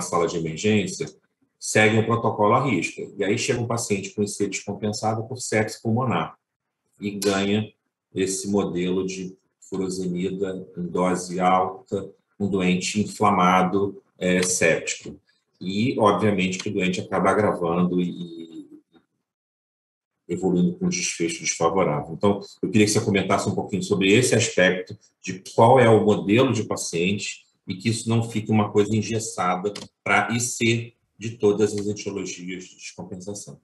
na sala de emergência, seguem o protocolo à risca. E aí chega um paciente com IC descompensado por sepsis pulmonar e ganha esse modelo de furosemida em dose alta, um doente inflamado é, séptico. E, obviamente, que o doente acaba agravando e evoluindo com um desfecho desfavorável. Então, eu queria que você comentasse um pouquinho sobre esse aspecto de qual é o modelo de paciente e que isso não fique uma coisa engessada para IC de todas as etiologias de descompensação.